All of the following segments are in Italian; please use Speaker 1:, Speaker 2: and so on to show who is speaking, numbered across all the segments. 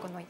Speaker 1: con noi.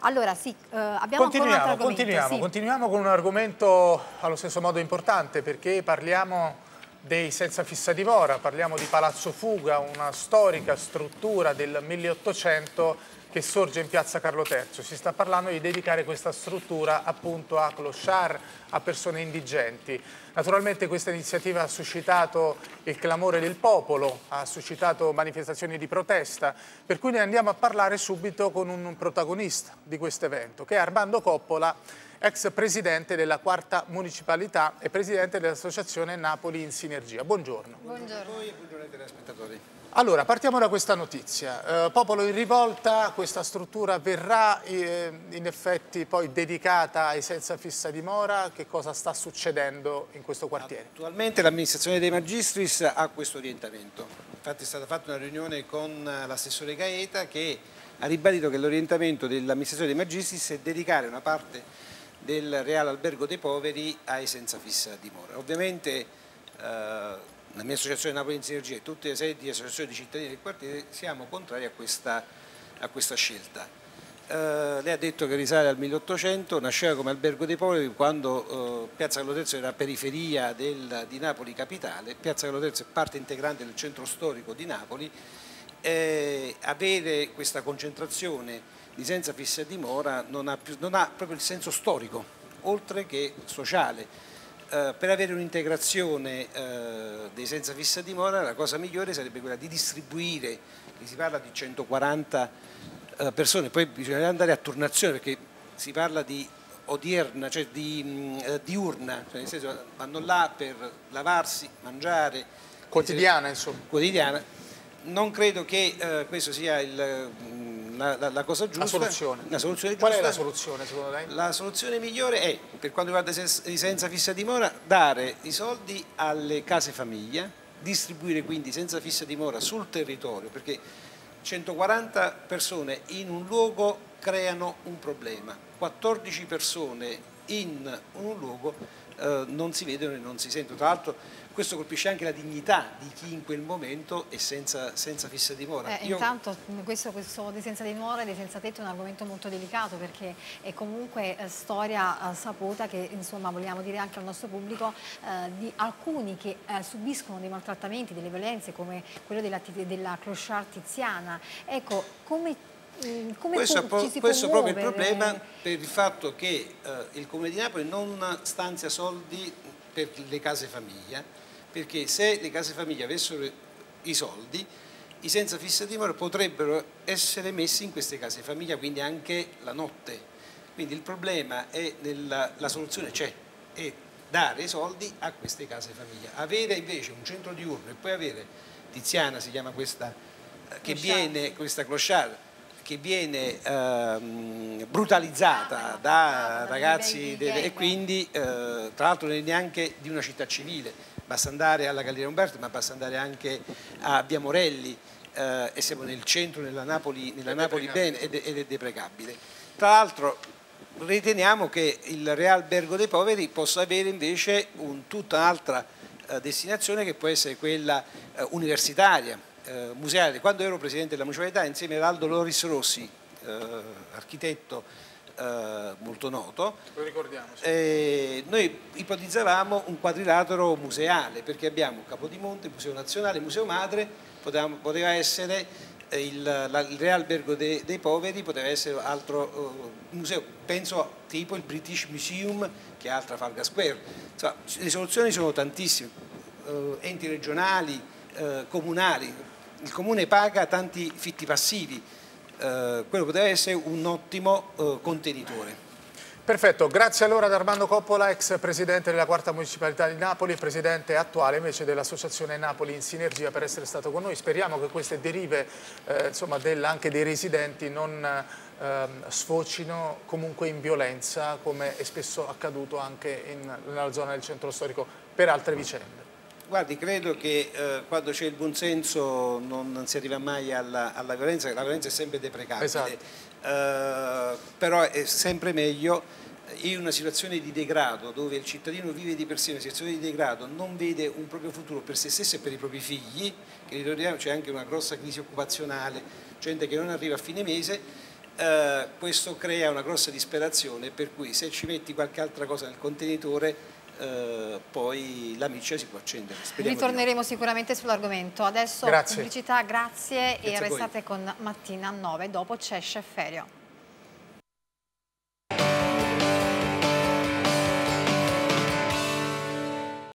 Speaker 1: Allora sì, eh, abbiamo
Speaker 2: continuiamo, continuiamo,
Speaker 1: sì.
Speaker 2: continuiamo con un argomento allo stesso modo importante perché parliamo dei senza fissa dimora, parliamo di Palazzo Fuga, una storica struttura del 1800 che sorge in piazza Carlo III. Si sta parlando di dedicare questa struttura appunto a clochard, a persone indigenti. Naturalmente questa iniziativa ha suscitato il clamore del popolo, ha suscitato manifestazioni di protesta, per cui ne andiamo a parlare subito con un protagonista di questo evento, che è Armando Coppola, ex presidente della quarta municipalità e presidente dell'associazione Napoli in Sinergia. Buongiorno.
Speaker 1: Buongiorno.
Speaker 3: a voi e buongiorno ai telespettatori.
Speaker 2: Allora, partiamo da questa notizia. Eh, Popolo in rivolta, questa struttura verrà eh, in effetti poi dedicata ai senza fissa dimora. Che cosa sta succedendo in questo quartiere?
Speaker 3: Attualmente l'amministrazione dei Magistris ha questo orientamento. Infatti è stata fatta una riunione con l'assessore Gaeta che ha ribadito che l'orientamento dell'amministrazione dei Magistris è dedicare una parte del Reale Albergo dei Poveri ai senza fissa dimora. Ovviamente eh, la mia associazione Napoli in Sinergia e tutte le sedi di associazioni di cittadini del quartiere siamo contrari a questa, a questa scelta. Eh, lei ha detto che risale al 1800, nasceva come albergo dei poveri quando eh, Piazza Carlo III era periferia del, di Napoli capitale, Piazza Carlo III è parte integrante del centro storico di Napoli, eh, avere questa concentrazione di senza fissa dimora non ha, più, non ha proprio il senso storico, oltre che sociale eh, per avere un'integrazione eh, dei senza fissa dimora la cosa migliore sarebbe quella di distribuire, si parla di 140 eh, persone, poi bisogna andare a turnazione perché si parla di odierna, cioè di mh, eh, diurna, cioè nel senso vanno là per lavarsi, mangiare.
Speaker 2: Quotidiana, insomma.
Speaker 3: Quotidiana. Non credo che eh, questo sia il, la, la, la, cosa giusta.
Speaker 2: La soluzione.
Speaker 3: La soluzione
Speaker 2: Qual
Speaker 3: giusta.
Speaker 2: è la soluzione secondo lei?
Speaker 3: La soluzione migliore è, per quanto riguarda i senza fissa dimora, dare i soldi alle case famiglia, distribuire quindi senza fissa dimora sul territorio, perché 140 persone in un luogo creano un problema, 14 persone in un luogo eh, non si vedono e non si sentono. Tra l'altro questo colpisce anche la dignità di chi in quel momento è senza, senza fissa dimora.
Speaker 1: Eh, Io... Intanto questo, questo dei senza dimora e dei senza tetto è un argomento molto delicato perché è comunque eh, storia eh, saputa che insomma vogliamo dire anche al nostro pubblico eh, di alcuni che eh, subiscono dei maltrattamenti, delle violenze come quello della, della clochard tiziana. Ecco, come come
Speaker 3: questo,
Speaker 1: può,
Speaker 3: questo è proprio il problema per il fatto che eh, il Comune di Napoli non stanzia soldi per le case famiglia perché se le case famiglie avessero i soldi, i senza fissa dimora potrebbero essere messi in queste case famiglia, quindi anche la notte. Quindi il problema è nella, la soluzione c'è, è dare i soldi a queste case famiglia. Avere invece un centro diurno e poi avere, Tiziana si chiama questa, eh, che viene, questa clochard, che viene ehm, brutalizzata da ragazzi e quindi eh, tra l'altro non è neanche di una città civile, basta andare alla Galleria Umberto ma basta andare anche a Via Morelli eh, e siamo nel centro, nella Napoli, nella Napoli bene ed, ed è deprecabile. Tra l'altro riteniamo che il Real Bergo dei Poveri possa avere invece un, tutta un'altra eh, destinazione che può essere quella eh, universitaria, eh, museale. Quando ero Presidente della Municipalità insieme ad Aldo Loris Rossi, eh, architetto eh, molto noto.
Speaker 2: Sì.
Speaker 3: eh, noi ipotizzavamo un quadrilatero museale perché abbiamo Capodimonte, Museo Nazionale, Museo Madre, poteva, poteva essere eh, il, la, il Real Albergo de, dei Poveri, poteva essere altro uh, museo, penso tipo il British Museum che è altra Falga Square. Insomma, le soluzioni sono tantissime, uh, enti regionali, uh, comunali, il comune paga tanti fitti passivi, eh, quello poteva essere un ottimo eh, contenitore.
Speaker 2: Perfetto, grazie allora ad Armando Coppola, ex presidente della quarta municipalità di Napoli presidente attuale invece dell'associazione Napoli in Sinergia per essere stato con noi. Speriamo che queste derive eh, insomma, del, anche dei residenti non eh, sfocino comunque in violenza come è spesso accaduto anche in, nella zona del centro storico per altre vicende.
Speaker 3: Guardi, credo che eh, quando c'è il buonsenso non, non si arriva mai alla, alla, violenza, la violenza è sempre deprecabile,
Speaker 2: esatto.
Speaker 3: eh, però è sempre meglio in una situazione di degrado dove il cittadino vive di per sé una situazione di degrado, non vede un proprio futuro per se stesso e per i propri figli, che ricordiamo c'è anche una grossa crisi occupazionale, gente che non arriva a fine mese, eh, questo crea una grossa disperazione per cui se ci metti qualche altra cosa nel contenitore eh, poi la miccia si può accendere. Speriamo
Speaker 1: Ritorneremo sicuramente sull'argomento. Adesso
Speaker 2: grazie.
Speaker 1: pubblicità, grazie,
Speaker 3: grazie
Speaker 1: e restate con Mattina a 9, dopo c'è Chef Ferio.